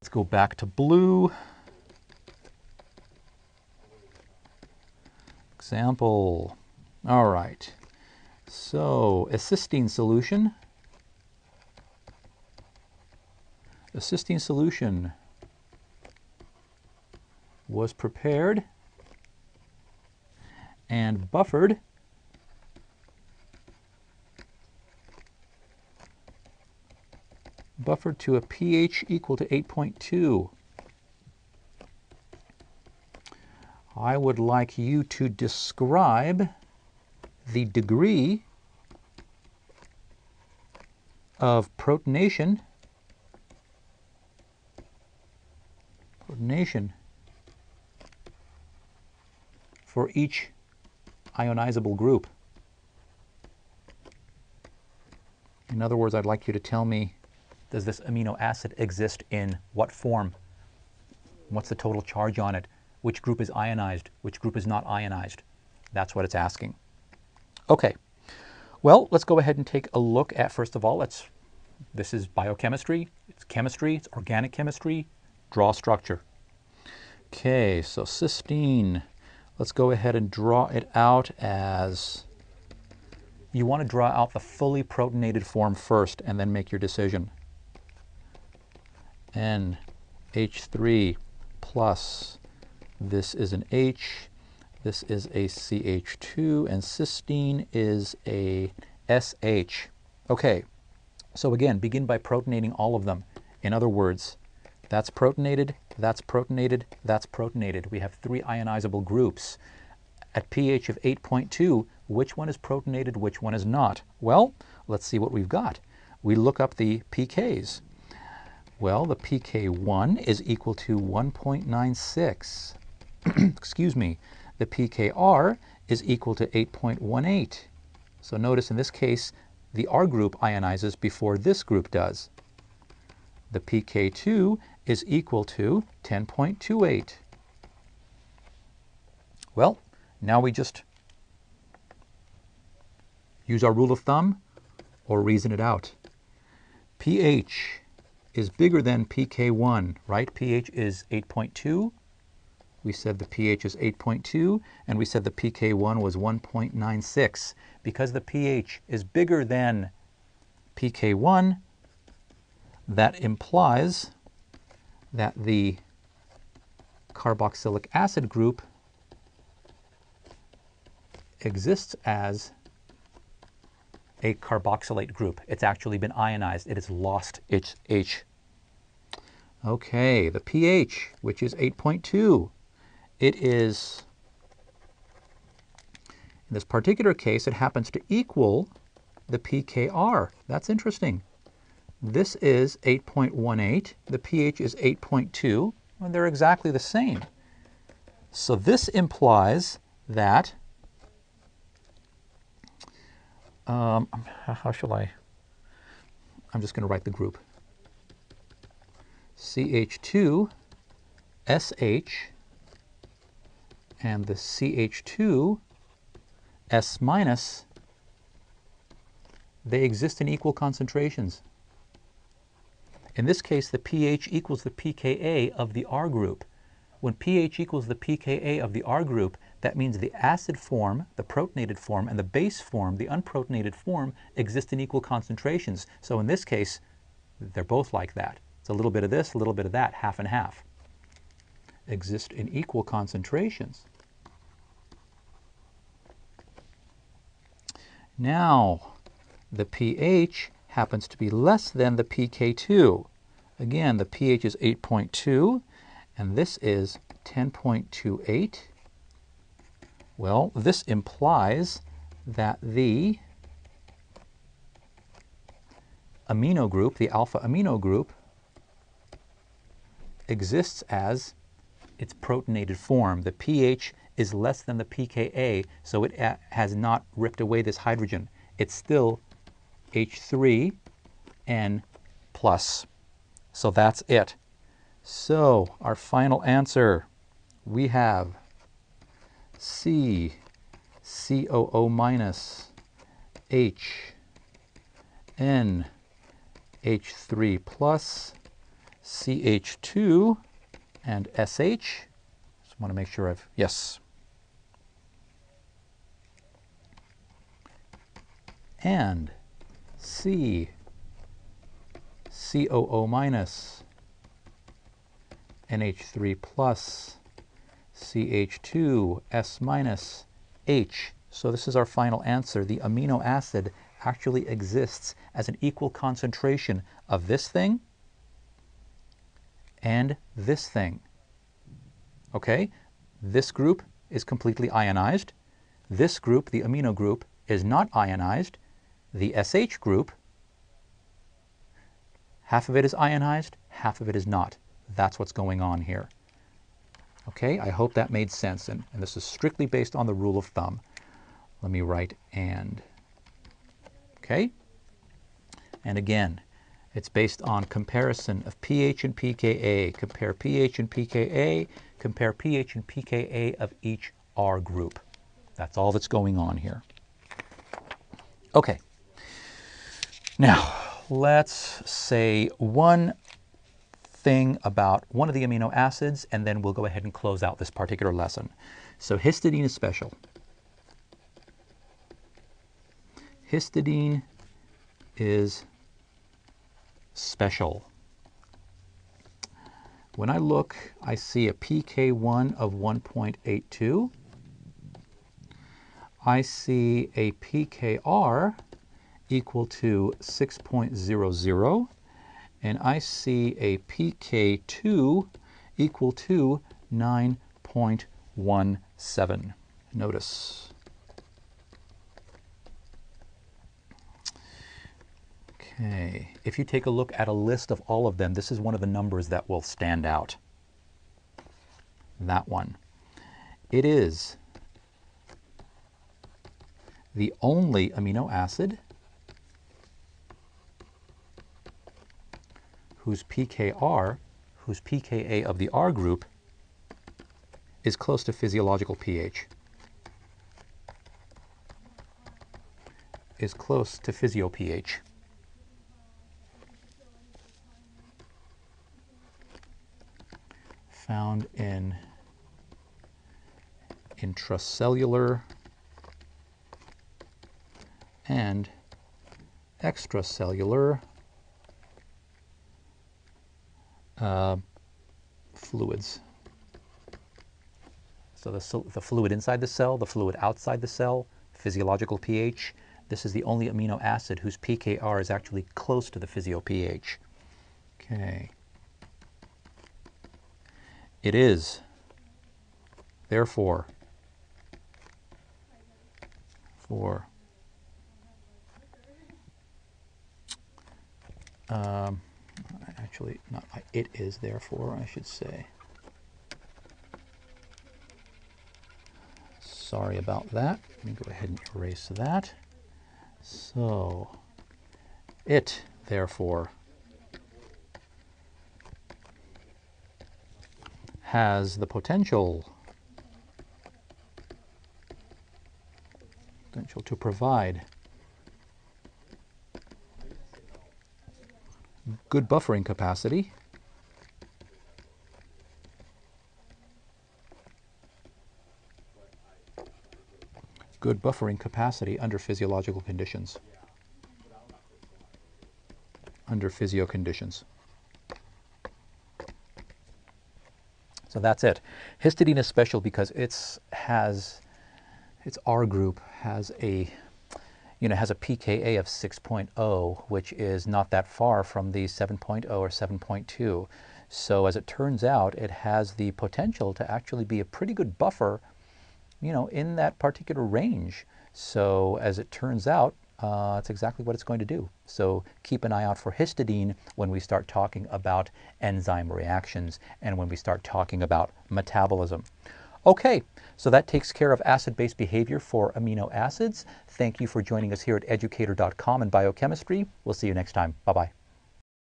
Let's go back to blue. Example. All right. So, a cysteine solution. A cysteine solution was prepared and buffered buffered to a pH equal to 8.2. I would like you to describe the degree of protonation protonation for each ionizable group. In other words, I'd like you to tell me, does this amino acid exist in what form? What's the total charge on it? Which group is ionized? Which group is not ionized? That's what it's asking. Okay, well, let's go ahead and take a look at, first of all, let's, this is biochemistry, it's chemistry, it's organic chemistry, draw structure. Okay, so cysteine, let's go ahead and draw it out as, you want to draw out the fully protonated form first and then make your decision. NH3 plus, this is an H, this is a CH2, and cysteine is a SH. Okay, so again, begin by protonating all of them. In other words, that's protonated, that's protonated, that's protonated. We have three ionizable groups. At pH of 8.2, which one is protonated, which one is not? Well, let's see what we've got. We look up the pKs. Well, the pK1 is equal to 1.96. Excuse me the pKr is equal to 8.18. So notice in this case, the R group ionizes before this group does. The pK2 is equal to 10.28. Well, now we just use our rule of thumb or reason it out. pH is bigger than pK1, right? pH is 8.2 we said the pH is 8.2, and we said the pK1 was 1.96. Because the pH is bigger than pK1, that implies that the carboxylic acid group exists as a carboxylate group. It's actually been ionized. It has lost its H. Okay, the pH, which is 8.2, it is, in this particular case, it happens to equal the pKr. That's interesting. This is 8.18. The pH is 8.2. and they're exactly the same. So this implies that, um, how shall I, I'm just going to write the group. CH2, SH, and the CH2 S minus, they exist in equal concentrations. In this case, the pH equals the pKa of the R group. When pH equals the pKa of the R group, that means the acid form, the protonated form, and the base form, the unprotonated form, exist in equal concentrations. So in this case, they're both like that. It's a little bit of this, a little bit of that, half and half. Exist in equal concentrations. Now, the pH happens to be less than the pK2. Again, the pH is 8.2, and this is 10.28. Well, this implies that the amino group, the alpha amino group, exists as its protonated form. The pH is less than the pKa, so it has not ripped away this hydrogen. It's still H3N plus. So that's it. So our final answer, we have C, COO minus, H, N, H3 plus, CH2 and SH. Just want to make sure I've, yes. And C, COO minus, NH3 plus, CH2, S minus, H. So this is our final answer. The amino acid actually exists as an equal concentration of this thing and this thing. Okay? This group is completely ionized. This group, the amino group, is not ionized. The SH group, half of it is ionized, half of it is not. That's what's going on here. Okay, I hope that made sense. And, and this is strictly based on the rule of thumb. Let me write and. Okay? And again, it's based on comparison of pH and pKa. Compare pH and pKa, compare pH and pKa of each R group. That's all that's going on here. Okay. Now, let's say one thing about one of the amino acids, and then we'll go ahead and close out this particular lesson. So histidine is special. Histidine is special. When I look, I see a pK1 of 1.82. I see a pKr equal to 6.00, and I see a pK2 equal to 9.17. Notice. Okay, if you take a look at a list of all of them, this is one of the numbers that will stand out. That one. It is the only amino acid whose pKr, whose pKa of the R group, is close to physiological pH. Is close to physio pH. found in intracellular and extracellular uh, fluids. So the, the fluid inside the cell, the fluid outside the cell, physiological pH. This is the only amino acid whose pKr is actually close to the physio pH. Okay. It is, therefore, for um, actually not it is therefore I should say. Sorry about that. Let me go ahead and erase that. So it therefore has the potential potential to provide good buffering capacity. Good buffering capacity under physiological conditions. Under physio conditions. So that's it. Histidine is special because it's has its R group has a you know has a pKa of 6.0, which is not that far from the 7.0 or 7.2. So as it turns out, it has the potential to actually be a pretty good buffer, you know, in that particular range. So as it turns out, uh, that's exactly what it's going to do. So keep an eye out for histidine when we start talking about enzyme reactions and when we start talking about metabolism. Okay, so that takes care of acid-base behavior for amino acids. Thank you for joining us here at educator.com and biochemistry. We'll see you next time. Bye-bye.